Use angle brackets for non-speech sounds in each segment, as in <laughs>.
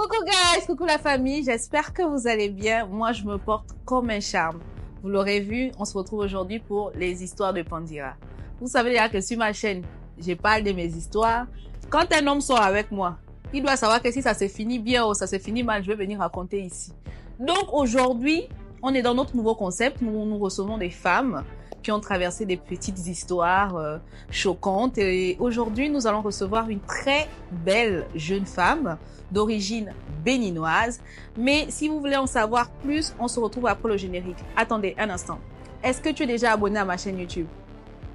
Coucou guys, coucou la famille, j'espère que vous allez bien. Moi, je me porte comme un charme. Vous l'aurez vu, on se retrouve aujourd'hui pour les histoires de Pandira. Vous savez déjà que sur ma chaîne, je parle de mes histoires. Quand un homme sort avec moi, il doit savoir que si ça s'est fini bien ou ça s'est fini mal, je vais venir raconter ici. Donc aujourd'hui, on est dans notre nouveau concept. Nous recevons des femmes qui ont traversé des petites histoires euh, choquantes. Et aujourd'hui, nous allons recevoir une très belle jeune femme d'origine béninoise. Mais si vous voulez en savoir plus, on se retrouve après le générique. Attendez un instant. Est-ce que tu es déjà abonné à ma chaîne YouTube?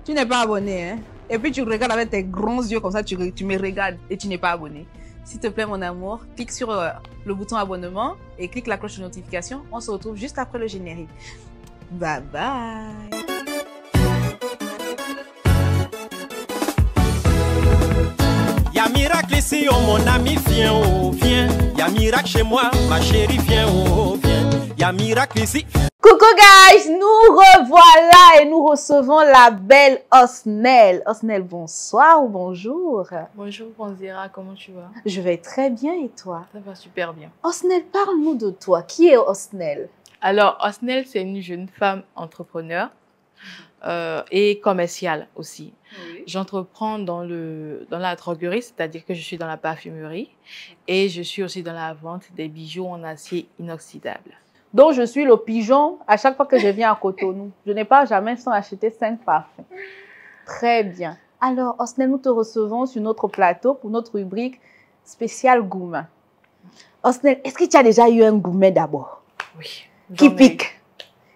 Tu n'es pas abonné, hein? Et puis tu regardes avec tes grands yeux comme ça, tu, tu me regardes et tu n'es pas abonné. S'il te plaît, mon amour, clique sur euh, le bouton abonnement et clique la cloche de notification. On se retrouve juste après le générique. Bye bye miracle ici, oh mon ami, viens, oh, viens. Y'a miracle chez moi, ma chérie, viens, oh, viens. Y'a miracle ici. Coucou guys, nous revoilà et nous recevons la belle Osnel. Osnel, bonsoir ou bonjour? Bonjour Panzera, comment tu vas? Je vais très bien et toi? Ça va super bien. Osnel, parle-nous de toi. Qui est Osnel? Alors, Osnel, c'est une jeune femme entrepreneur euh, et commerciale aussi. Oui. J'entreprends dans, le, dans la droguerie, c'est-à-dire que je suis dans la parfumerie et je suis aussi dans la vente des bijoux en acier inoxydable. Donc je suis le pigeon à chaque fois que je viens à Cotonou. Je n'ai pas jamais sans acheter cinq parfums. Très bien. Alors, Osnel, nous te recevons sur notre plateau pour notre rubrique spéciale gourmet. Osnel, est-ce que tu as déjà eu un gourmet d'abord? Oui. Qui pique?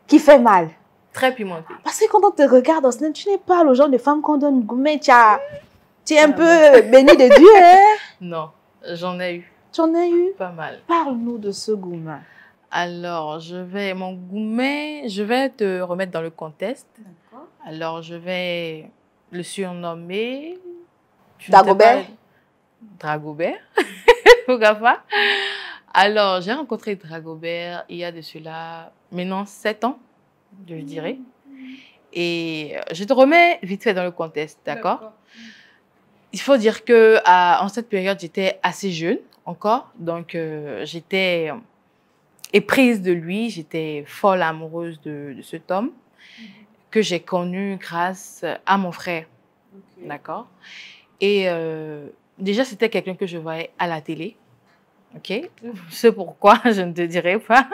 Qui fait mal? Très pimenté. Parce que quand on te regarde, Osnel, tu n'es pas le genre de femme qu'on donne gourmet. Tu, as- tu es un peu <laughs> béni de Dieu, hein <laughs> Non, j'en ai eu Tu en as eu? Pas mal. Parle-nous de ce gourmet. Alors, je vais, mon gourmet, je vais te remettre dans le contexte. D'accord. Alors, je vais le surnommer. pas- Dragobert. <laughs> Pourquoi pas Alors, j'ai rencontré Dragobert il y a de cela maintenant sept ans, je dirais. Et euh, je te remets vite fait dans le contexte, d'accord? Il faut dire que à- en cette période, j'étais assez jeune encore. Donc, euh, j'étais éprise de lui. J'étais folle amoureuse de, de cet homme que j'ai connu grâce à mon frère. D'accord? Et euh, déjà, c'était quelqu'un que je voyais à la télé. OK C'est pourquoi <laughs> je ne te dirai pas.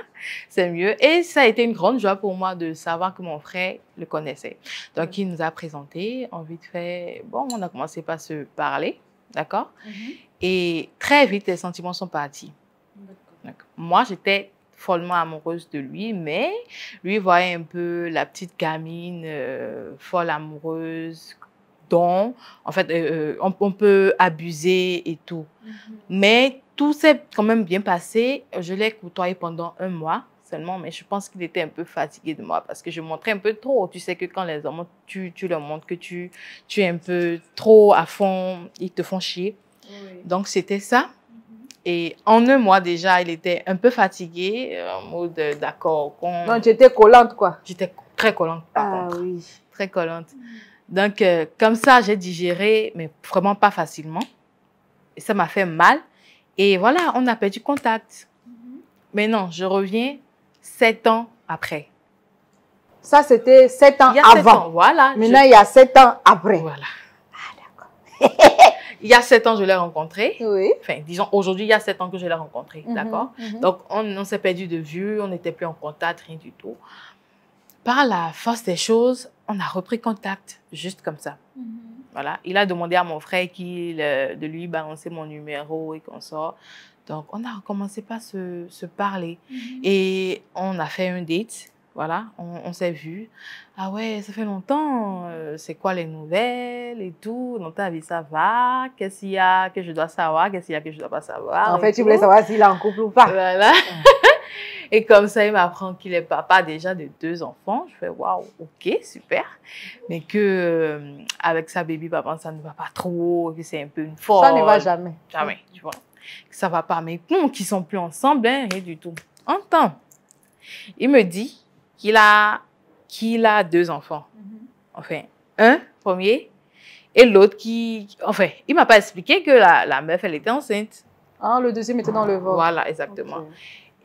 C'est mieux. Et ça a été une grande joie pour moi de savoir que mon frère le connaissait. Donc, il nous a présenté. En vite fait, bon, on a commencé par se parler. D'accord? Et très vite, les sentiments sont partis. Donc, moi, j'étais follement amoureuse de lui, mais lui voyait un peu la petite gamine euh, folle amoureuse dont, en fait, euh, euh, on, on peut abuser et tout. Mais tout s'est quand même bien passé. Je l'ai côtoyé pendant un mois seulement, mais je pense qu'il était un peu fatigué de moi parce que je montrais un peu trop. Tu sais que quand les hommes, tu, tu leur montres que tu, tu es un peu trop à fond, ils te font chier. Donc, c'était ça. Et en un mois déjà, il était un peu fatigué, en mode euh, d'accord. qu'on- Donc tu étais collante, quoi. J'étais très collante, par Ah contre. oui. Très collante. Donc, euh, comme ça, j'ai digéré, mais vraiment pas facilement. Et ça m'a fait mal. Et voilà, on a perdu contact. Mais non, je reviens sept ans après. Ça, c'était sept ans Il y a sept avant. ans, voilà. je- Maintenant, il y a sept ans après. Voilà. <laughs> Il y a sept ans, je l'ai rencontré. Oui. Enfin, disons, aujourd'hui, il y a sept ans que je l'ai rencontré. D'accord? Mhm. Donc, on, on s'est perdu de vue, on n'était plus en contact, rien du tout. Par la force des choses, on a repris contact, juste comme ça. Voilà. Il a demandé à mon frère qu'il, de lui balancer mon numéro et qu'on sort. Donc, on a commencé par se, se parler. Et on a fait un date. Voilà, on, on s'est vu. Ah ouais, ça fait longtemps. euh, c'est quoi les nouvelles et tout? Dans ta vie, ça va? Qu'est-ce qu'il y a que je dois savoir? Qu'est-ce qu'il y a que je dois pas savoir En fait, tu voulais savoir s'il est en couple ou pas. Voilà. Et comme ça, il m'apprend qu'il est papa déjà de deux enfants. Je fais waouh, ok, super. Mais que euh, avec sa baby papa, ça ne va pas trop, que c'est un peu une folle. Ça ne va jamais. Jamais, tu vois. Que ça va pas. Mais bon, qu'ils sont plus ensemble, hein, rien du tout. Un temps, il me dit qu'il a, qu'il a deux enfants. Enfin, un premier et l'autre qui, enfin, il m'a pas expliqué que la, la meuf, elle était enceinte. Ah, le deuxième était dans le ventre. Voilà, exactement.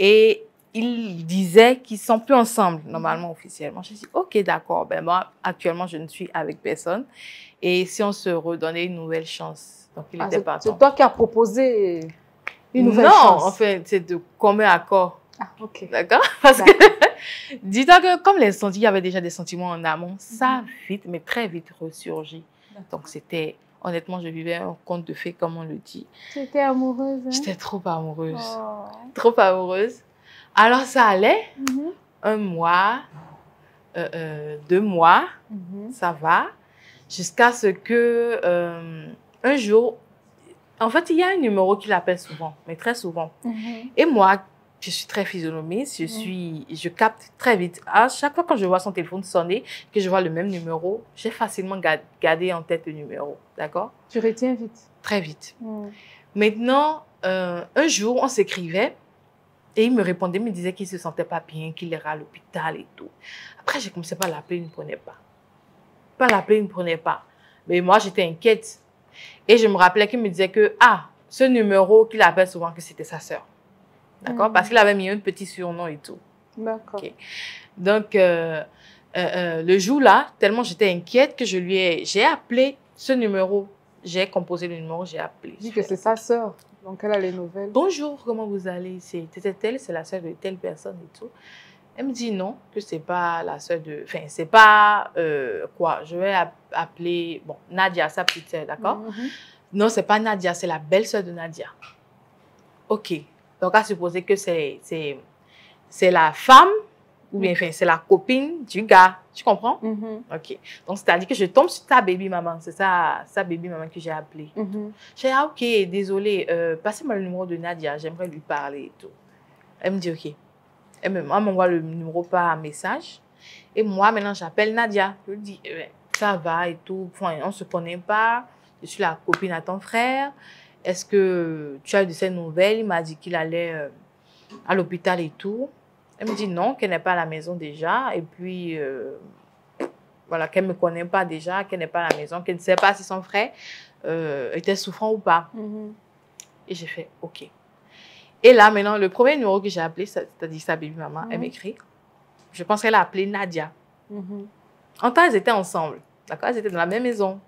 Et il disait qu'ils sont plus ensemble, normalement, officiellement. J'ai dit, OK, d'accord. Ben, moi, actuellement, je ne suis avec personne. Et si on se redonnait une nouvelle chance. Donc, il Ah, était c'est partant. c'est toi qui as proposé une nouvelle non, chance. en fait, c'est de commun accord. Ah, ok. D'accord? <laughs> Parce que, <laughs> dis-toi que comme les sentiments, il y avait déjà des sentiments en amont, ça vite, mais très vite ressurgit. Donc, c'était, honnêtement, je vivais un conte de fées, comme on le dit. Tu étais amoureuse, hein? J'étais trop amoureuse. Oh. Trop amoureuse. Alors, ça allait. Mhm. Un mois, euh, euh, deux mois, Mhm. ça va. Jusqu'à ce que, euh, un jour, en fait, il y a un numéro qui l'appelle souvent, mais très souvent. Mhm. Et moi, je suis très physionomiste, je suis, je capte très vite. À chaque fois que je vois son téléphone sonner, que je vois le même numéro, j'ai facilement ga- gardé en tête le numéro, d'accord? Tu retiens vite. Très vite. Maintenant, euh, un jour, on s'écrivait et il me répondait, me disait qu'il se sentait pas bien, qu'il irait à l'hôpital et tout. Après, j'ai commencé par l'appeler, il ne prenait pas. Pas l'appeler, il ne prenait pas. Mais moi, j'étais inquiète. Et je me rappelais qu'il me disait que, ah, ce numéro qu'il appelle souvent, que c'était sa sœur. D'accord? Mhm. Parce qu'il avait mis un petit surnom et tout. D'accord. Donc, euh, euh, euh, le jour-là, tellement j'étais inquiète que je lui ai, j'ai appelé ce numéro. J'ai composé le numéro, j'ai appelé. Dis que c'est sa sœur. Donc, elle a les nouvelles. Bonjour, comment vous allez? C'est telle, c'est la sœur de telle personne et tout. Elle me dit non, que c'est pas la sœur de. Enfin, c'est pas. euh, quoi Je vais app- appeler. Bon, Nadia, sa petite sœur, d'accord? Mhm. Non, c'est pas Nadia, c'est la belle-sœur de Nadia. Ok. Donc, à supposer que c'est la femme, ou bien, enfin, c'est la copine du gars. Tu comprends? Mhm. Ok. Donc, c'est-à-dire que je tombe sur ta baby maman. C'est ça, sa baby maman que j'ai appelée. Mhm. J'ai dit, ah, ok, désolé, euh, passez-moi le numéro de Nadia, j'aimerais lui parler et tout. Elle me dit, ok. Elle me- elle m'envoie le numéro par message. Et moi, maintenant, j'appelle Nadia. Je lui dis, eh ben, ça va et tout. Enfin, on ne se connaît pas. Je suis la copine à ton frère. Est-ce que tu as eu de ses nouvelles? Il m'a dit qu'il allait euh, à l'hôpital et tout. Elle me dit non, qu'elle n'est pas à la maison déjà. Et puis, euh, voilà, qu'elle ne me connaît pas déjà, qu'elle n'est pas à la maison, qu'elle ne sait pas si son frère euh, était souffrant ou pas. Mhm. Et j'ai fait OK. Et là, maintenant, le premier numéro que j'ai appelé, c'est-à-dire sa baby maman, elle Mhm. m'écrit. Je pense qu'elle a appelé Nadia. Mhm. En temps, elles étaient ensemble. D'accord? Elles étaient dans la même maison.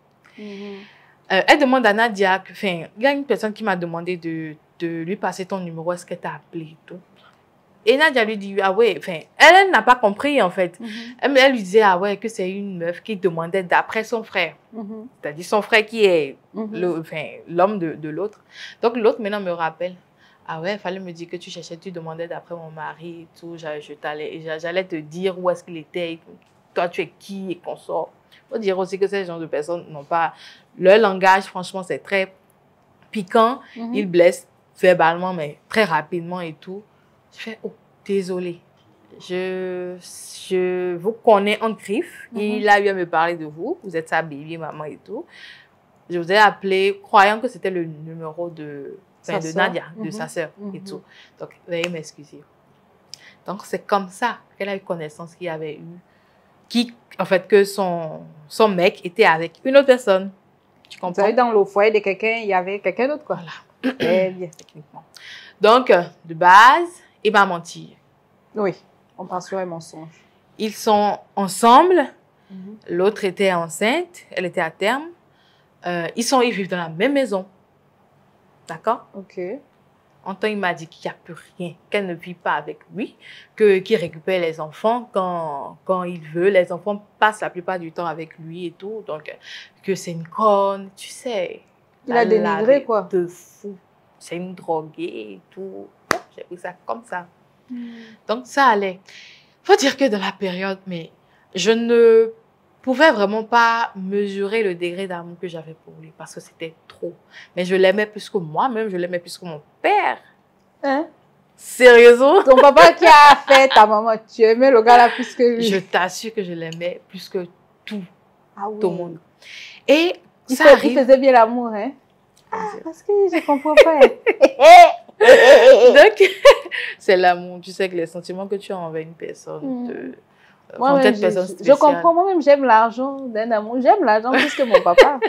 Euh, elle demande à Nadia, enfin, il y a une personne qui m'a demandé de, de lui passer ton numéro, est-ce qu'elle t'a appelé et tout. Et Nadia lui dit, ah ouais, enfin, elle, elle n'a pas compris en fait. Mhm. Elle, elle lui disait, ah ouais, que c'est une meuf qui demandait d'après son frère. Mhm. C'est-à-dire son frère qui est le- enfin, l'homme de, de l'autre. Donc l'autre maintenant me rappelle. Ah ouais, il fallait me dire que tu cherchais, tu demandais d'après mon mari et tout. J'allais te dire où est-ce qu'il était, et toi tu es qui et qu'on sort. Il faut dire aussi que ces gens de personnes n'ont pas. Leur langage, franchement, c'est très piquant. Mhm. Ils blessent verbalement, mais très rapidement et tout. Je fais, oh, désolé. Je, je vous connais en griffe. Mhm. Il a eu à me parler de vous. Vous êtes sa baby, maman et tout. Je vous ai appelé croyant que c'était le numéro de, enfin, de. Nadia, de Mhm. sa sœur et tout. Donc, veuillez m'excuser. Donc, c'est comme ça qu'elle a eu connaissance qu'il y avait eu, qui, en fait, que son, son mec était avec une autre personne. Tu Vous comprends? savez, dans le foyer de quelqu'un, il y avait quelqu'un d'autre, quoi. Voilà. Très bien. <clears throat> techniquement. Donc, de base, il m'a menti. Oui, on part sur un mensonge. Ils sont ensemble. Mhm. L'autre était enceinte. Elle était à terme. Euh, ils sont, ils vivent dans la même maison. D'accord? Ok. En temps, il m'a dit qu'il n'y a plus rien, qu'elle ne vit pas avec lui, que qu'il récupère les enfants quand, quand il veut. Les enfants passent la plupart du temps avec lui et tout. Donc, que c'est une conne, tu sais. Il a dénigré, quoi. De fou. C'est une droguée et tout. J'ai pris ça comme ça. Donc, ça allait. Faut dire que dans la période, mais je ne pouvais vraiment pas mesurer le degré d'amour que j'avais pour lui parce que c'était trop. Mais je l'aimais plus que moi-même, je l'aimais plus que mon père. Hein? Sérieusement? Ton papa qui a fait ta maman, tu aimais le gars là plus que lui. Je t'assure que je l'aimais plus que tout, Ah oui. tout le monde. Et Il, ça fait- il arrive. faisait bien l'amour, hein? Ah, parce que je comprends pas. <laughs> Donc, <laughs> c'est l'amour. Tu sais que les sentiments que tu as envers une personne, Mm. te- Moi, je, comprends. Moi-même, j'aime l'argent d'un amour. J'aime l'argent plus que mon <laughs> papa.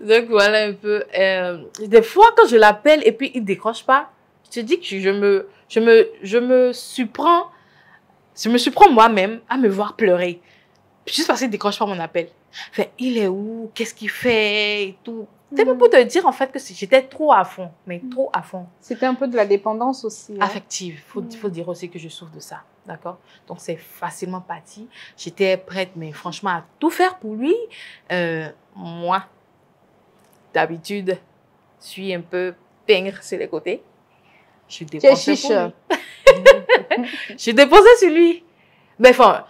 Donc voilà un peu. euh, des fois, quand je l'appelle et puis il décroche pas, je te dis que je me, je me, je me surprends, je me surprends moi-même à me voir pleurer. Juste parce qu'il décroche pas mon appel. Fait, il est où? Qu'est-ce qu'il fait? Et tout. C'est même pour te dire en fait que j'étais trop à fond, mais trop à fond. C'était un peu de la dépendance aussi. hein. affective. Il faut, Mm. faut dire aussi que je souffre de ça. D'accord? Donc, c'est facilement parti. J'étais prête, mais franchement, à tout faire pour lui. Euh, moi, d'habitude, suis un peu pingre sur les côtés. Je dépensais pour lui. <laughs> Je dépensais sur lui. Mais enfin,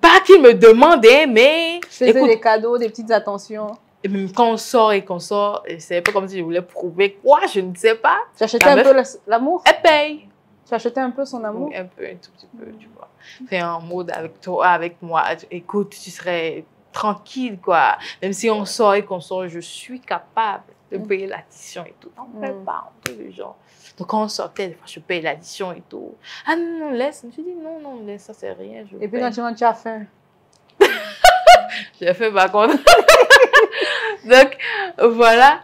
pas qu'il me demandait, mais Je faisais écoute, des cadeaux, des petites attentions. Et même quand on sort et qu'on sort, c'est un peu comme si je voulais prouver quoi, je ne sais pas. Tu achetais un meuf- peu la- l'amour? Elle paye. Tu achetais un peu son amour? Oui, un peu, un tout petit peu, tu vois. Fais un mode avec toi, avec moi. Écoute, tu serais tranquille, quoi. Même si on sort et qu'on sort, je suis capable de Mm. payer l'addition et tout. Non, fais Mm. pas, on fait le genre. Donc, quand on sortait, des fois, je paye l'addition et tout. Ah non, non, laisse. Je me suis dit, non, non, laisse, ça, c'est rien. Je Et puis quand tu as faim. <laughs> J'ai fait ma compte. <laughs> Donc, voilà.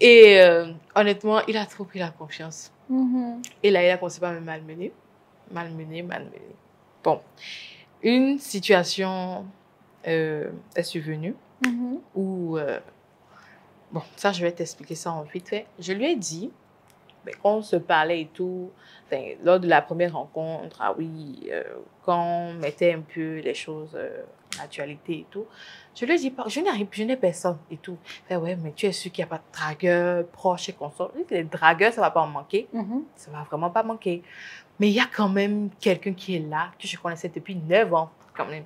Et euh, honnêtement, il a trop pris la confiance. Mhm. Et là, il a commencé par me malmener. Malmener, malmener. Bon. Une situation euh, est survenue Mhm. où... euh, bon, ça, je vais t'expliquer ça en vite fait. Je lui ai dit, ben, quand on se parlait et tout, ben, lors de la première rencontre, ah oui, quand on mettait un peu les choses, l'actualité et tout, je lui dit, je n'arrive, je n'ai personne et tout. Fait, ouais, mais tu es sûr qu'il n'y a pas de dragueur proche et consort. Dis, Les dragueurs, ça va pas en manquer Mhm. ça va vraiment pas manquer. Mais il y a quand même quelqu'un qui est là, que je connaissais depuis 9 ans, quand même,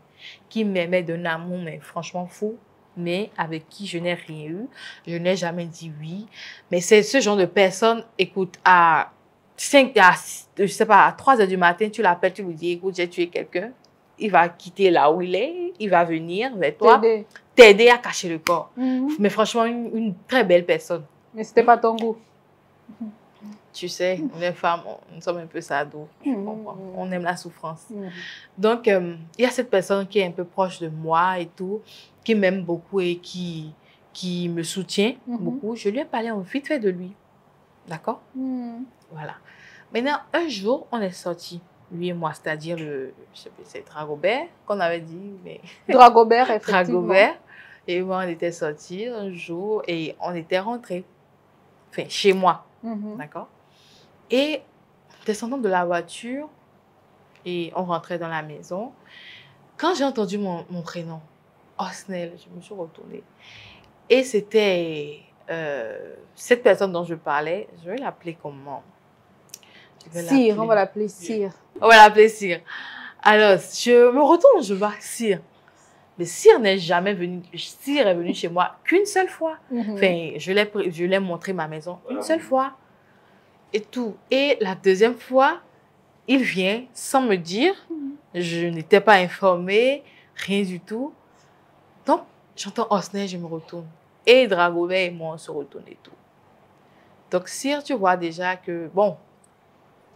qui m'aimait d'un amour, mais franchement fou, mais avec qui je n'ai rien eu. Je n'ai jamais dit oui. Mais c'est ce genre de personne, écoute, à 5, à, je sais pas, à 3 heures du matin, tu l'appelles, tu lui dis, écoute, j'ai tué quelqu'un. Il va quitter là où il est, il va venir vers toi, T'aider. à cacher le corps. Mhm. Mais franchement, une, une très belle personne. Mais c'était pas ton goût. Tu sais, les femmes, on- nous sommes un peu sados. Mhm. On aime la souffrance. Mhm. Donc, euh, il y a cette personne qui est un peu proche de moi et tout, qui m'aime beaucoup et qui, qui me soutient beaucoup. Je lui ai parlé en vite fait de lui. D'accord? Voilà. Maintenant, un jour, on est sortis, lui et moi, c'est-à-dire le, je sais plus, c'est Dragobert qu'on avait dit, mais <laughs> Dragobert, effectivement. Dragobert. Et moi, on était sortis un jour et on était rentrés. Enfin, chez moi. Mhm. D'accord Et descendant de la voiture, et on rentrait dans la maison, quand j'ai entendu mon, mon prénom, Osnel, je me suis retournée. Et c'était euh, cette personne dont je parlais, je vais l'appeler comment? Cire, on va l'appeler Cire. on va l'appeler Cyr. Alors, je me retourne, je vois Cyr. Mais Cyr n'est jamais venu. Cyr est venu chez moi qu'une seule fois. Mhm. Enfin, je l'ai, pr- je l'ai montré ma maison une seule fois. Et tout. Et la deuxième fois, il vient sans me dire. Je n'étais pas informée, rien du tout. Donc, j'entends Osner, je me retourne. Et Dragobert et moi, on se retourne et tout. Donc, Cyr, tu vois déjà que, bon,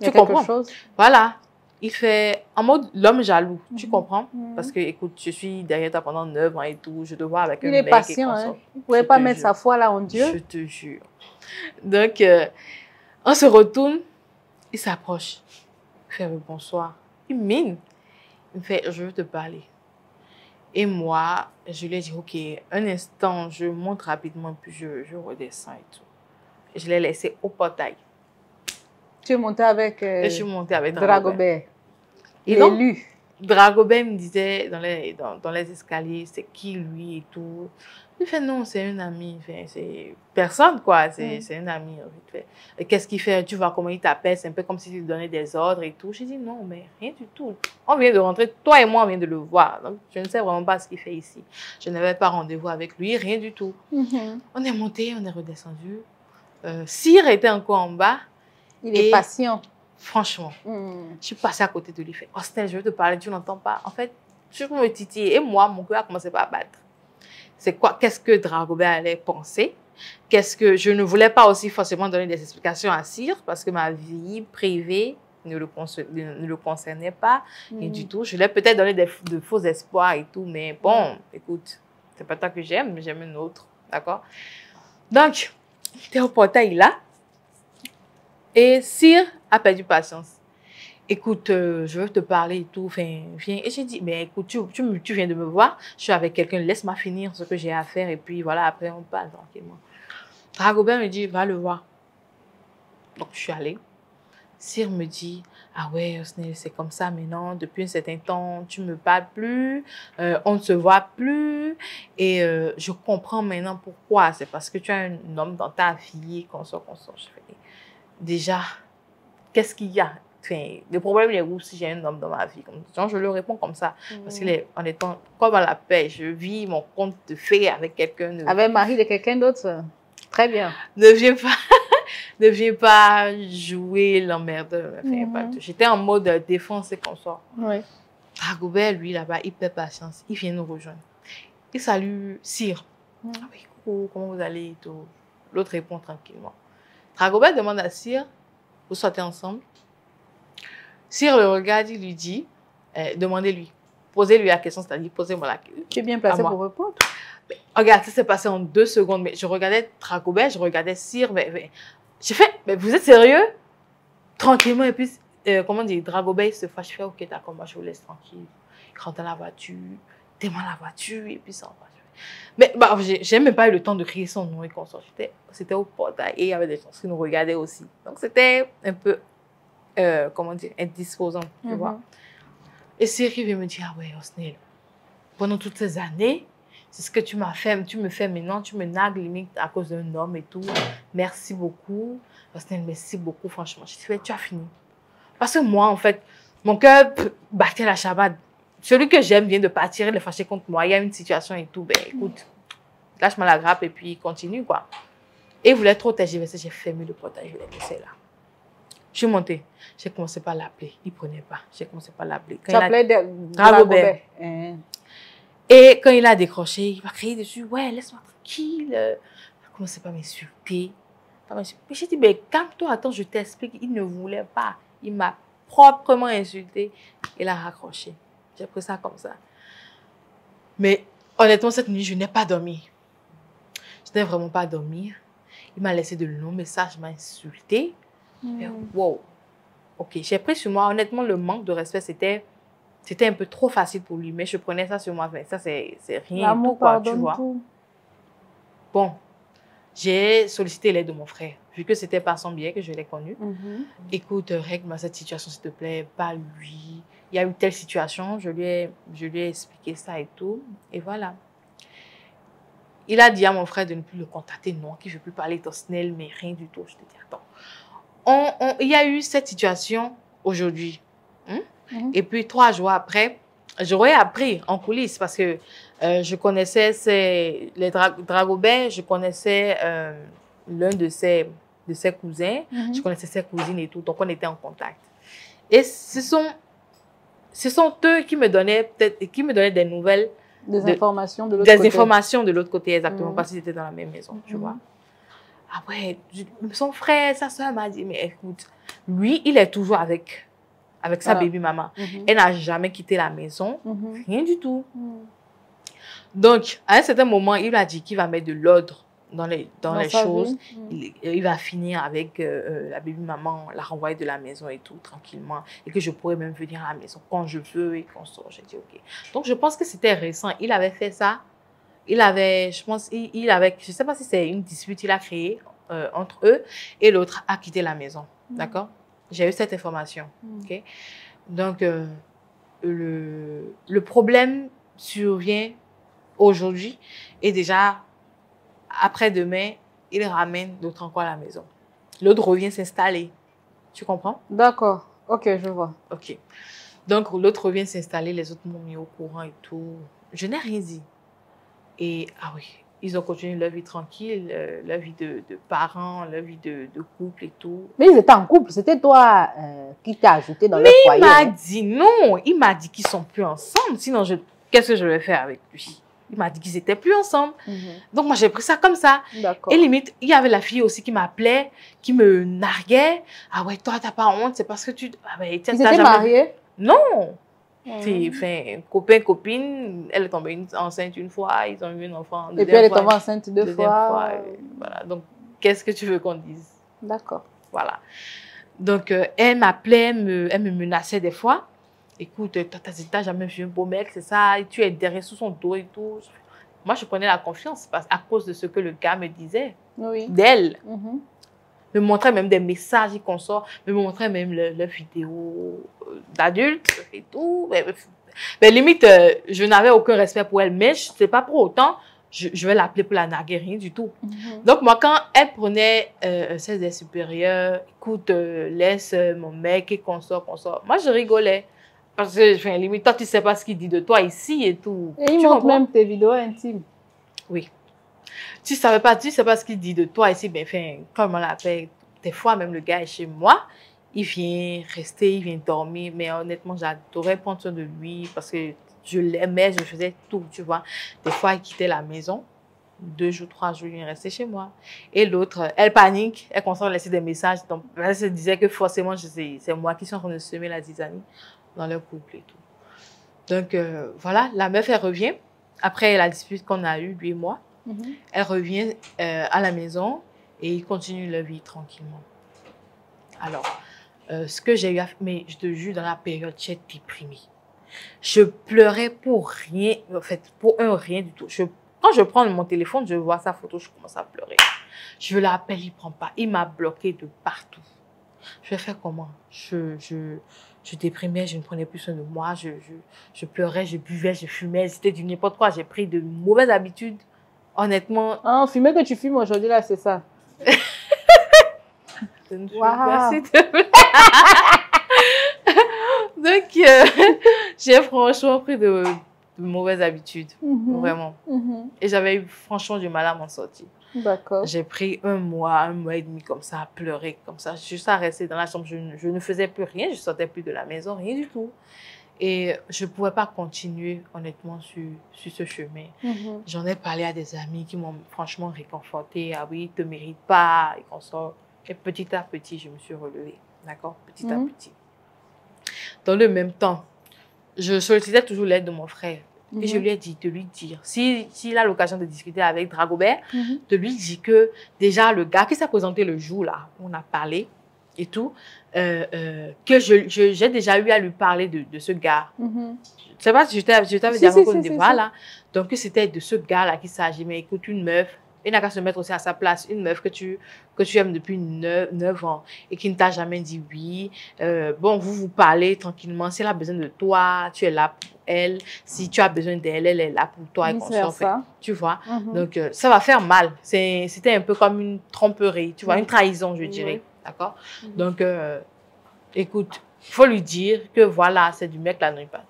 Il y a tu comprends? chose. voilà, il fait en mode l'homme jaloux, tu Mhm. comprends? Mhm. Parce que, écoute, je suis derrière toi pendant 9 ans et tout, je te vois avec un Il est mec patient, hein. Il ne pouvait Je pas mettre jure. sa foi là en Dieu. Je te jure. Donc, euh, on se retourne, il s'approche, il fait bonsoir, il mine, il me fait, je veux te parler. Et moi, je lui ai dit, ok, un instant, je monte rapidement, puis je, je redescends et tout. Je l'ai laissé au portail. Tu es monté avec euh, je suis montée avec Dragobert. Dragobert. Et donc, L'élu. Dragobert me disait dans les, dans, dans les escaliers, c'est qui lui et tout. Il fait non, c'est un ami. C'est personne, quoi. C'est Mm. un ami. Qu'est-ce qu'il fait? Tu vois comment il t'appelle C'est un peu comme s'il te donnait des ordres et tout. J'ai dit non, mais rien du tout. On vient de rentrer, toi et moi, on vient de le voir. Donc, je ne sais vraiment pas ce qu'il fait ici. Je n'avais pas rendez-vous avec lui, rien du tout. Mhm. On est monté, on est redescendu. Euh, Cyr était encore en bas. Il est Et- patient. Franchement, Mhm. je suis passée à côté de lui. Fait, Hostel, je veux te parler, tu n'entends pas. En fait, je me titiller. Et moi, mon cœur a commencé par battre. C'est quoi Qu'est-ce que Dragobert allait penser? Qu'est-ce que je ne voulais pas aussi forcément donner des explications à Cyr parce que ma vie privée ne le, ne- concernait pas, et Mhm. du tout. Je lui ai peut-être donné des, de faux espoirs et tout, mais bon, écoute, c'est pas toi que j'aime, mais j'aime une autre, d'accord? Donc, t'es au portail là, et Cyr a perdu patience. Écoute, euh, je veux te parler et tout, viens. Et j'ai dit, mais écoute, tu, viens de me voir, je suis avec quelqu'un, laisse-moi finir ce que j'ai à faire, et puis voilà, après on parle tranquillement. Dragobert me dit, va le voir. Donc, je suis allée. Cyr me dit, ah ouais, c'est comme ça maintenant, depuis un certain temps, tu me parles plus, euh, on ne se voit plus, et euh, je comprends maintenant pourquoi. C'est parce que tu as un homme dans ta vie, qu'on sort, qu'on sort. Je fais, déjà, qu'est-ce qu'il y a? Enfin, Le problème, il est où si j'ai un homme dans ma vie? Comme Je le réponds comme ça, parce qu'il est en étant comme à la paix. Je vis mon compte de fait avec quelqu'un. Ne, Avec mari de quelqu'un d'autre. Très bien. ne viens pas... <laughs> Ne viens pas jouer l'emmerdeur. Tout. J'étais en mode euh, défense et consort. Oui. Dragobert, lui, là-bas, il perd patience. Il vient nous rejoindre. Il salue Cyr. Mm. Ah oui, coucou, comment vous allez et tout? L'autre répond tranquillement. Dragobert demande à Cyr, vous sortez ensemble. Cyr le regarde, il lui dit, euh, demandez-lui, posez-lui la question, c'est-à-dire posez-moi la question. Tu es bien placé pour répondre. Regarde, ça s'est passé en deux secondes, mais je regardais Dragobert, je regardais Cyr, mais, mais- j'ai fait, mais vous êtes sérieux? Tranquillement, et puis, euh, comment dire, Dragobert il se fâche, je fais, ok, d'accord, moi je vous laisse tranquille. Il rentre dans la voiture, démarre la voiture, et puis ça va. Mais bah, j'ai même pas eu le temps de crier son nom et qu'on C'était au portail et il y avait des gens qui nous regardaient aussi. Donc c'était un peu, euh, comment dire, indisposant, tu Mhm. vois. Et Cyril vient me dire, ah ouais, Osnel, pendant toutes ces années, c'est ce que tu m'as fait, tu me fais maintenant, tu me nagues limite à cause d'un homme et tout. Merci beaucoup. Osnel, merci beaucoup, franchement. Je dit, tu as fini. Parce que moi, en fait, mon cœur battait la chabade. Celui que j'aime vient de partir, il est fâché contre moi. Il y a une situation et tout. Ben écoute, lâche-moi la grappe et puis continue, quoi. Et il voulait trop tergiverser. J'ai fermé le portail, je l'ai laissé là. Je suis montée. J'ai commencé par l'appeler. Il ne prenait pas. J'ai commencé par l'appeler. Tu appelais de. Hein. Et quand il a décroché, il va crier dessus, ouais, laisse-moi tranquille. Il a commencé par m'insulter. J'ai dit, mais calme-toi, attends, je t'explique. Il ne voulait pas. Il m'a proprement insulté. Il a raccroché. J'ai pris ça comme ça. Mais honnêtement, cette nuit, je n'ai pas dormi. Je n'ai vraiment pas dormi. Il m'a laissé de longs messages, m'a insulté. Et wow. Ok, j'ai pris sur moi. Honnêtement, le manque de respect, c'était, c'était un peu trop facile pour lui. Mais je prenais ça sur moi. Mais ça, c'est, rien. L'amour quoi, tu pardonne vois. tout. Bon, j'ai sollicité l'aide de mon frère. Vu que c'était par son biais que je l'ai connu. Mhm. Écoute, règle-moi cette situation, s'il te plaît. Pas lui. Il y a eu telle situation. Je lui ai, je lui ai expliqué ça et tout. Et voilà. Il a dit à mon frère de ne plus le contacter, non, qu'il ne veut plus parler d'Osnel, mais rien du tout. Je te dis, attends. On, on- il y a eu cette situation aujourd'hui. hein? Mhm. Et puis, trois jours après, j'aurais appris en coulisses parce que euh, je connaissais ces, les Dra Dragobert, je connaissais euh, l'un de ses, de ses cousins, Mhm. je connaissais ses cousines et tout, donc on était en contact. Et ce sont, ce sont eux qui me donnaient peut-être, qui me donnaient des nouvelles Des de- informations de l'autre des côté. informations de l'autre côté, exactement, Mhm. parce qu'ils étaient dans la même maison, tu Mhm. vois. Ah ouais, je- son frère, sa soeur m'a dit, mais écoute, lui, il est toujours avec, avec sa Voilà. baby maman. Mhm. Elle n'a jamais quitté la maison, Mhm. rien du tout. Donc, à un certain moment, il a dit qu'il va mettre de l'ordre dans les, dans les choses. Mhm. Il, il va finir avec euh, euh, la baby maman, la renvoyer de la maison et tout, tranquillement. Et que je pourrais même venir à la maison quand je veux et qu'on sort. J'ai dit, OK. Donc, je pense que c'était récent. Il avait fait ça. Il avait, je pense, il, il avait, je sais pas si c'est une dispute qu'il a créée euh, entre eux et l'autre a quitté la maison. D'accord? J'ai eu cette information. Mhm. OK? Donc, euh, le, le problème survient aujourd'hui et déjà, après-demain, il ramène l'autre encore à la maison. L'autre revient s'installer. Tu comprends? D'accord. Ok, je vois. Ok. Donc, l'autre revient s'installer, les autres m'ont mis au courant et tout. Je n'ai rien dit. Et, ah oui, ils ont continué leur vie tranquille, euh, leur vie de, de parents, leur vie de, de couple et tout. Mais ils étaient en couple. C'était toi euh, qui t'as ajouté dans le foyer. Il m'a hein. dit non. Il m'a dit qu'ils sont plus ensemble. Sinon, je, qu'est-ce que je vais faire avec lui? Il m'a dit qu'ils étaient plus ensemble. Mhm. Donc, moi, j'ai pris ça comme ça. Et limite, il y avait la fille aussi qui m'appelait, qui me narguait. Ah ouais, toi, t'as pas honte, c'est parce que tu. Ah ben, tiens, Ils étaient jamais- mariés? Non! C'est, enfin, copain, copine, elle est tombée enceinte une fois, ils ont eu un enfant. Et puis elle est fois, tombée enceinte deux fois. et voilà. Donc, qu'est-ce que tu veux qu'on dise? D'accord. Voilà. Donc, euh, elle m'appelait, elle me, elle me menaçait des fois. Écoute, t'as jamais vu un beau mec, c'est ça, et tu es derrière sous son dos et tout. Moi, je prenais la confiance parce, à cause de ce que le gars me disait Oui. d'elle. Mhm. Me montrait même des messages et consorts, me montrait même leurs le vidéos euh, d'adultes et tout. Mais, mais limite, euh, je n'avais aucun respect pour elle, mais je sais pas pour autant, je, je vais l'appeler pour la narguer, rien du tout. Mhm. Donc, moi, quand elle prenait euh, ses aides supérieures, écoute, euh, laisse mon mec et consort, consort, moi, je rigolais. Parce que, enfin, limite, toi, tu sais pas ce qu'il dit de toi ici et tout. Et il Tu montre comprends? même tes vidéos intimes. Tu savais pas, tu sais pas ce qu'il dit de toi ici, ben, enfin, comme on l'appelle, des fois, même le gars est chez moi, il vient rester, il vient dormir, mais honnêtement, j'adorais prendre soin de lui parce que je l'aimais, je faisais tout, tu vois. Des fois, il quittait la maison, deux jours, trois jours, il rester chez moi. Et l'autre, elle panique, elle commence à laisser des messages, donc elle se disait que forcément, c'est moi qui suis en train de semer la zizanie dans leur couple et tout. Donc, euh, voilà, la meuf, elle revient, après la dispute qu'on a eue, lui et moi, Mhm. elle revient euh, à la maison et ils continuent leur vie tranquillement. Alors, euh, ce que j'ai eu à faire, mais je te jure, dans la période, j'ai déprimé. Je pleurais pour rien, en fait, pour un rien du tout. Je, quand je prends mon téléphone, je vois sa photo, je commence à pleurer. Je l'appelle, il prend pas. Il m'a bloqué de partout. Je vais faire comment? Je, je, je déprimais, je ne prenais plus soin de moi, je, je, je pleurais, je buvais, je fumais, c'était du n'importe quoi. J'ai pris de mauvaises habitudes. Honnêtement, Ah, fumer que tu fumes aujourd'hui, là, c'est ça. <laughs> Je ne Waouh. pas, s'il te plaît. <laughs> Donc, euh, <laughs> j'ai franchement pris de, de mauvaises habitudes, Mhm. vraiment. Mhm. Et j'avais eu franchement du mal à m'en sortir. D'accord. J'ai pris un mois, un mois et demi comme ça, à pleurer comme ça, juste à rester dans la chambre. Je, ne- je ne faisais plus rien, je sortais plus de la maison, rien du tout. Et je ne pouvais pas continuer, honnêtement, sur, sur ce chemin. Mhm. J'en ai parlé à des amis qui m'ont franchement réconforté. Ah oui, il ne te mérite pas. Et qu'on sort. Et petit à petit, je me suis relevée. D'accord? Petit à Mhm. petit. Dans le même temps, je sollicitais toujours l'aide de mon frère. Et je lui ai dit de lui dire, si- s'il a l'occasion de discuter avec Dragobert, Mhm. de lui dire que déjà le gars qui s'est présenté le jour là, où on a parlé et tout, euh, euh, que je- je- j'ai déjà eu à lui parler de, de ce gars. Mhm. Je sais pas si je t'avais Si, dit si, si, si, voilà. Donc c'était de ce gars-là qu'il s'agit. Mais écoute, une meuf, il n'a qu'à se mettre aussi à sa place. Une meuf que tu, que tu aimes depuis 9, ans et qui ne t'a jamais dit oui. Euh, bon, vous vous parlez tranquillement. Si elle a besoin de toi, tu es là pour elle. Si tu as besoin d'elle, elle est là pour toi. Et versa. tu vois. Mhm. Donc, euh, ça va faire mal. C'est- C'était un peu comme une tromperie, tu vois, une trahison, je dirais. D'accord? Mhm. Donc, euh, écoute, il faut lui dire que voilà, c'est du mec là, non, pas.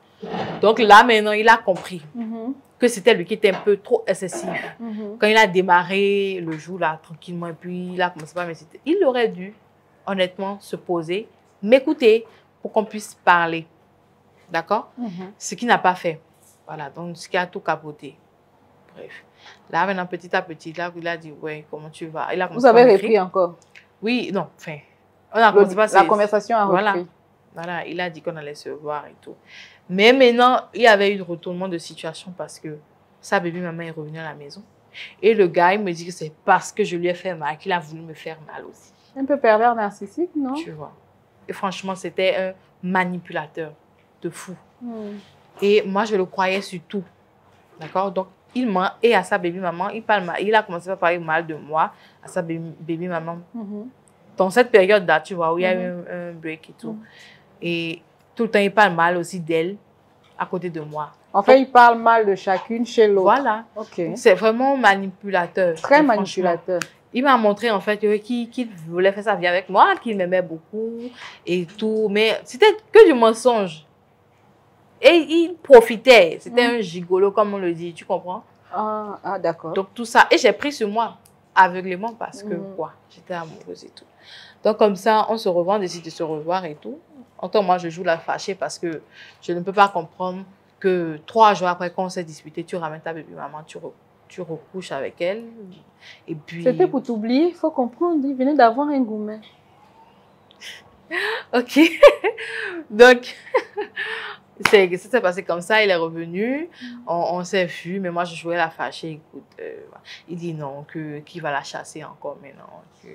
Donc là, maintenant, il a compris Mhm. Que c'était lui qui était un peu trop excessif. Mhm. Quand il a démarré le jour là, tranquillement, et puis il a commencé par m'insulter, il aurait dû, honnêtement, se poser, m'écouter pour qu'on puisse parler. D'accord? Mhm. ce qu'il n'a pas fait. Voilà, donc ce qui a tout capoté. Bref. Là, maintenant, petit à petit, là, il a dit, ouais, comment tu vas? Il a Vous avez repris encore? Oui, non, enfin. On a Le- la conversation a Voilà. repris. Voilà, il a dit qu'on allait se voir et tout. Mais maintenant, il y avait eu un retournement de situation parce que sa bébé maman est revenue à la maison. Et le gars, il me dit que c'est parce que je lui ai fait mal qu'il a voulu me faire mal aussi. Un peu pervers narcissique, non? Tu vois. Et franchement, c'était un manipulateur de fou. Mhm. Et moi, je le croyais sur tout. D'accord? Donc, il ment. Et à sa bébé maman, il, parle mal. il a commencé à parler mal de moi à sa bébé, maman. Mhm. Dans cette période-là, tu vois, où il y a eu Mhm. un, un break et tout. Et tout le temps, il parle mal aussi d'elle à côté de moi. En fait, il parle mal de chacune chez l'autre. Voilà. Ok. C'est vraiment manipulateur. Très manipulateur. Il m'a montré en fait qu'il qu'il voulait faire sa vie avec moi, qu'il m'aimait beaucoup et tout. Mais c'était que du mensonge. Et il profitait. C'était Mhm. un gigolo, comme on le dit. Tu comprends? Ah, ah, d'accord. Donc tout ça. Et j'ai pris sur moi aveuglément parce que Mhm. quoi? J'étais amoureuse et tout. Donc comme ça, on se revoit, on décide de se revoir et tout. En temps, moi, je joue la fâchée parce que je ne peux pas comprendre que trois jours après qu'on s'est disputé, tu ramènes ta bébé maman, tu, re- tu recouches avec elle. Et puis. C'était pour t'oublier, il faut comprendre. Il venait d'avoir un gourmet. <laughs> Ok. <laughs> Donc, <laughs> c'est, ça s'est passé comme ça. Il est revenu. On, on s'est vu, mais moi, je jouais la fâchée. Écoute, euh, il dit non, que, qu'il va la chasser encore maintenant. Que...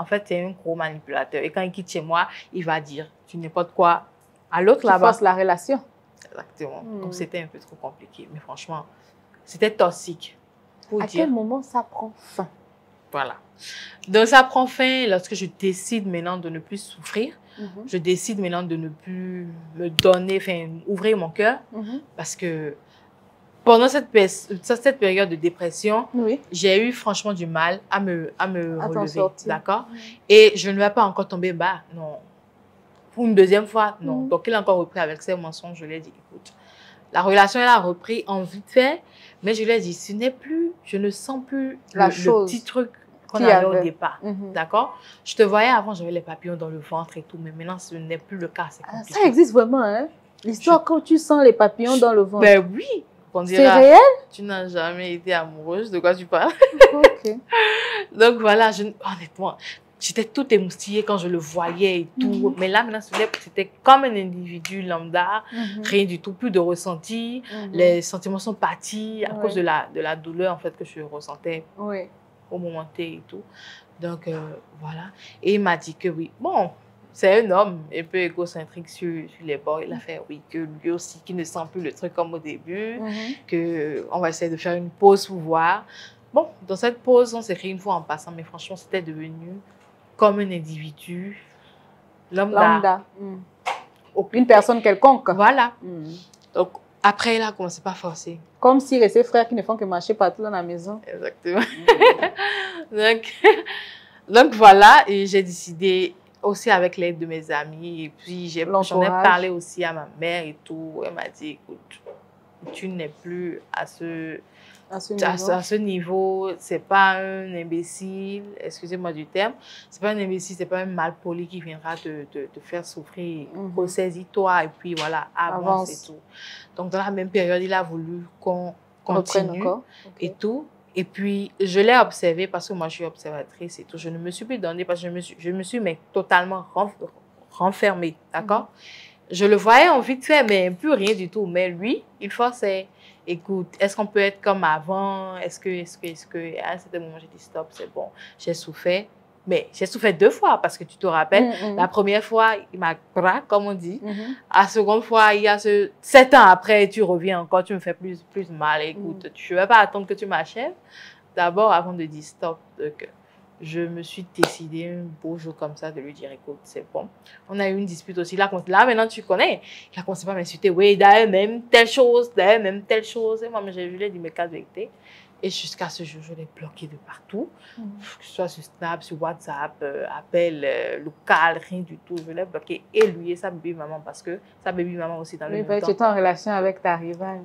En fait, c'est un gros manipulateur. Et quand il quitte chez moi, il va dire tu n'importe quoi à l'autre Tu là-bas. forces la relation. Exactement. Hmm. Donc, c'était un peu trop compliqué. Mais franchement, c'était toxique. Pour À dire. quel moment ça prend fin? Voilà. Donc, ça prend fin lorsque je décide maintenant de ne plus souffrir. Je décide maintenant de ne plus me donner, enfin, ouvrir mon cœur. Mhm. Parce que pendant cette, pé- cette période de dépression, Oui. j'ai eu franchement du mal à me, à me À relever. D'accord? Et je ne vais pas encore tomber bas. Non. Pour une deuxième fois, non. Mhm. Donc, il a encore repris avec ses mensonges. Je lui ai dit, écoute, la relation, elle a repris en vite fait. Mais je lui ai dit, ce n'est plus, je ne sens plus La le, le chose petit truc qu'on avait au départ. Mhm. D'accord? Je te voyais avant, j'avais les papillons dans le ventre et tout, mais maintenant, ce n'est plus le cas. Ah, ça existe vraiment, hein? L'histoire quand tu sens les papillons dans le ventre. Ben oui c'est réel? Tu n'as jamais été amoureuse, de quoi tu parles? Ok. <laughs> Donc voilà, je, honnêtement, j'étais toute émoustillée quand je le voyais et tout. Mhm. Mais là, maintenant, c'était- comme un individu lambda, Mhm. rien du tout, plus de ressenti. Mhm. Les sentiments sont partis à cause de la, de la douleur en fait que je ressentais Oui. au moment T et tout. Donc euh, voilà. Et il m'a dit que oui, bon, c'est un homme un peu égocentrique sur, sur les bords. Il a fait oui, que lui aussi, qui ne sent plus le truc comme au début, Mhm. que on va essayer de faire une pause pour voir. Bon, dans cette pause, on s'est écrit une fois en passant, mais franchement, c'était devenu comme un individu lambda. Lambda. Une personne quelconque. Voilà. Mhm. Donc, après, il a commencé par forcer. Comme s'il et ses frères qui ne font que marcher partout dans la maison. Exactement. <laughs> donc, <laughs> donc voilà, et j'ai décidé aussi avec l'aide de mes amis, et puis j'en ai parlé aussi à ma mère et tout. Elle m'a dit, écoute, tu n'es plus à ce, À ce niveau. ce, à ce niveau, c'est pas un imbécile, excusez-moi du terme, c'est pas un imbécile, c'est pas un malpoli qui viendra te, te, te faire souffrir. Mhm. Ressaisis-toi et puis voilà, avance, Avance. et tout. Donc dans la même période, il a voulu qu'on continue encore. Et tout. Et puis, je l'ai observé parce que moi, je suis observatrice et tout. Je ne me suis plus donnée parce que je me suis, je me suis mais, totalement renf- renfermée, d'accord? Je le voyais en vite fait, mais plus rien du tout. Mais lui, il forçait. Écoute, est-ce qu'on peut être comme avant? Est-ce que, est-ce que, est-ce que... À un certain moment, j'ai dit stop, c'est bon. J'ai souffert. Mais j'ai souffert deux fois parce que tu te rappelles, Mhm. la première fois, il m'a bras, comme on dit. À la seconde fois, il y a ce sept ans après, tu reviens encore, tu me fais plus, plus mal. Écoute, je ne vais pas attendre que tu m'achèves? D'abord, avant de dire stop, donc, je me suis décidé un beau jour comme ça de lui dire écoute, c'est bon. On a eu une dispute aussi. Là, là maintenant, tu connais. Il a commencé à m'insulter. Oui, d'ailleurs, même telle chose, d'ailleurs, même telle chose. Et moi, mais je lui ai dit vérités. Et jusqu'à ce jour, je l'ai bloqué de partout. Mhm. Que ce soit sur Snap, sur WhatsApp, euh, appel euh, local, rien du tout. Je l'ai bloqué. Et lui et sa baby maman, parce que sa baby maman aussi dans le Oui, même temps. tu étais en relation avec ta rivale.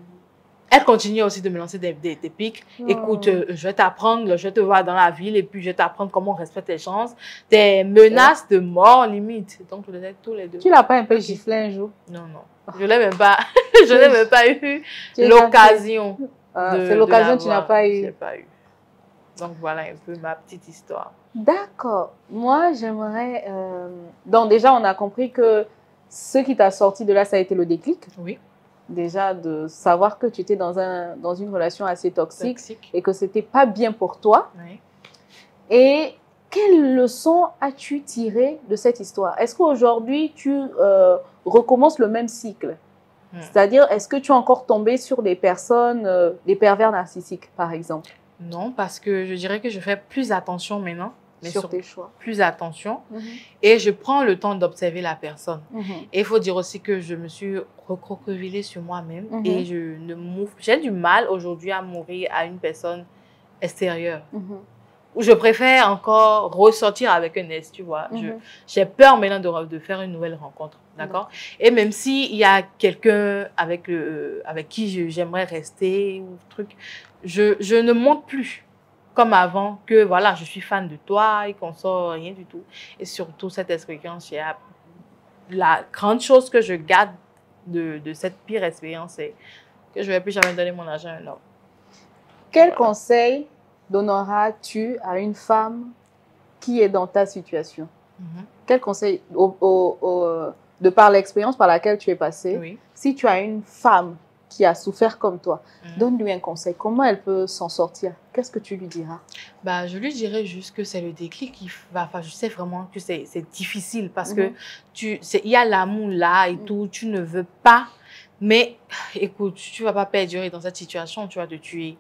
Elle continue aussi de me lancer des, des, des pics. Écoute, euh, je vais t'apprendre, je vais te voir dans la ville et puis je vais t'apprendre comment on respecte les chances. Des menaces de mort limite. Donc, je les ai tous les deux. Tu l'as pas un peu giflé un jour? Non, non. Je n'ai même pas, <laughs> je n'ai même pas eu l'occasion. Ah, C'est l'occasion que tu n'as pas eu. pas eu. Donc, voilà un peu ma petite histoire. D'accord. Moi, j'aimerais. euh, Donc, déjà, on a compris que ce qui t'a sorti de là, ça a été le déclic. Oui. Déjà, de savoir que tu étais dans, un... dans une relation assez toxique Toxique. et que c'était pas bien pour toi. Oui. Et quelle leçon as-tu tiré de cette histoire? Est-ce qu'aujourd'hui, tu euh, recommences le même cycle? C'est-à-dire, est-ce que tu es encore tombé sur des personnes, euh, des pervers narcissiques, par exemple, Non, parce que je dirais que je fais plus attention maintenant. Mais sur sur tes choix plus attention. Et je prends le temps d'observer la personne. Mhm. Et il faut dire aussi que je me suis recroquevillée sur moi-même Mhm. et je ne. J'ai du mal aujourd'hui à m'ouvrir à une personne extérieure. Ou je préfère encore ressortir avec un S, tu vois. Mhm. J'ai peur maintenant de, de faire une nouvelle rencontre, d'accord? Et même s'il y a quelqu'un avec, le, avec qui j'aimerais rester ou truc, je, je ne montre plus comme avant que voilà, je suis fan de toi et qu'on sort rien du tout. Et surtout cette expérience, la grande chose que je garde de, de cette pire expérience, c'est que je ne vais plus jamais donner mon argent à un homme. Quel Voilà. conseil donneras-tu à une femme qui est dans ta situation Mhm. Quel conseil, au- au- au- de par l'expérience par laquelle tu es passée, Oui. si tu as une femme qui a souffert comme toi, Mhm. donne-lui un conseil. Comment elle peut s'en sortir? Qu'est-ce que tu lui diras? Bah, je lui dirais juste que c'est le déclic qui va. Enfin, je sais vraiment que c'est c'est difficile parce Mhm. que tu, c'est- il y a l'amour là et Mhm. tout. Tu ne veux pas, mais écoute, tu vas pas perdurer dans cette situation. Tu vas te tuer.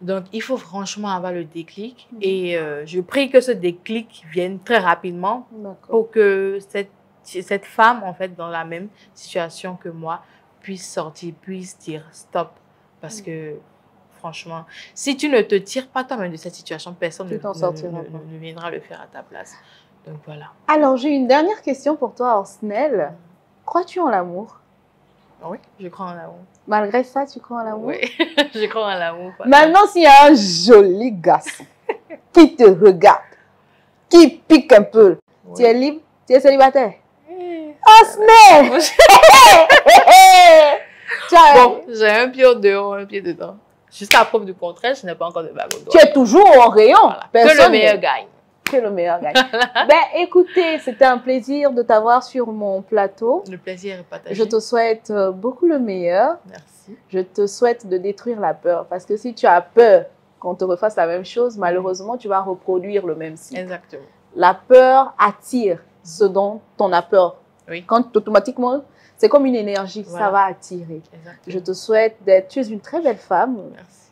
Donc, il faut franchement avoir le déclic. Mhm. Et euh, je prie que ce déclic vienne très rapidement pour que cette, cette femme, en fait, dans la même situation que moi, puisse sortir, puisse dire stop. Parce Mhm. que, franchement, si tu ne te tires pas toi-même de cette situation, personne ne, ne- ne- ne- ne viendra le faire à ta place. Donc, voilà. Alors, j'ai une dernière question pour toi, Orsnel. Crois-tu en l'amour? Oui, je crois en l'amour. Malgré ça, tu crois en l'amour? Oui, <laughs> je crois en l'amour. Maintenant, s'il y a un joli garçon <laughs> qui te regarde, qui pique un peu, Oui. tu es libre? Tu es célibataire? Eh. Osnel <laughs> Bon, tu, as- Bon, j'ai un pied dehors, un pied dedans. Jusqu'à preuve du contraire, je n'ai pas encore de bague au doigt. tu es toujours au rayon. Voilà. Que Personne le meilleur ne- gagne. Que le meilleur gagne. <laughs> ben, écoutez, c'était un plaisir de t'avoir sur mon plateau. Le plaisir est partagé. Je te souhaite euh, beaucoup le meilleur. Merci. Je te souhaite de détruire la peur. Parce que si tu as peur qu'on te refasse la même chose, malheureusement, tu vas reproduire le même cycle. Exactement. La peur attire ce dont on a peur. Oui. Quand automatiquement, c'est comme une énergie, ça va attirer. Exactement. Je te souhaite d'être, tu es une très belle femme Merci.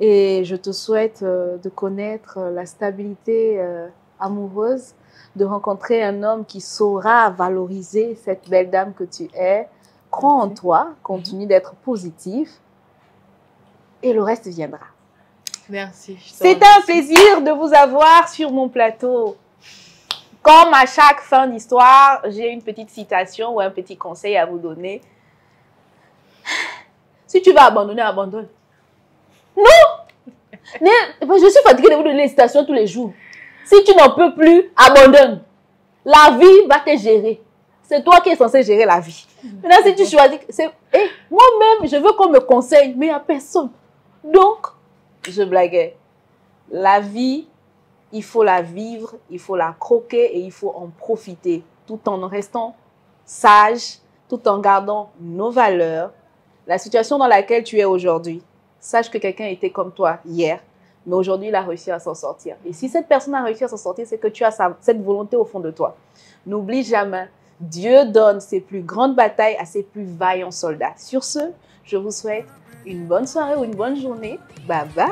Et je te souhaite euh, de connaître euh, la stabilité euh, amoureuse, de rencontrer un homme qui saura valoriser cette belle dame que tu es. Crois en toi, continue d'être positif et le reste viendra. Merci. C'est un plaisir de vous avoir sur mon plateau. Comme à chaque fin d'histoire, j'ai une petite citation ou un petit conseil à vous donner. Si tu vas abandonner, abandonne. Non Je suis fatiguée de vous donner les citations tous les jours. Si tu n'en peux plus, abandonne. La vie va te gérer. C'est toi qui es censé gérer la vie. Maintenant, si tu choisis, c'est Eh, moi-même, je veux qu'on me conseille, mais il n'y a personne. Donc, je blaguais. La vie, il faut la vivre, il faut la croquer et il faut en profiter tout en restant sage, tout en gardant nos valeurs. La situation dans laquelle tu es aujourd'hui, Sache que quelqu'un était comme toi hier, mais aujourd'hui, il a réussi à s'en sortir. Et si cette personne a réussi à s'en sortir, c'est que tu as cette volonté au fond de toi. N'oublie jamais, Dieu donne ses plus grandes batailles à ses plus vaillants soldats. Sur ce, je vous souhaite une bonne soirée ou une bonne journée. Bye bye!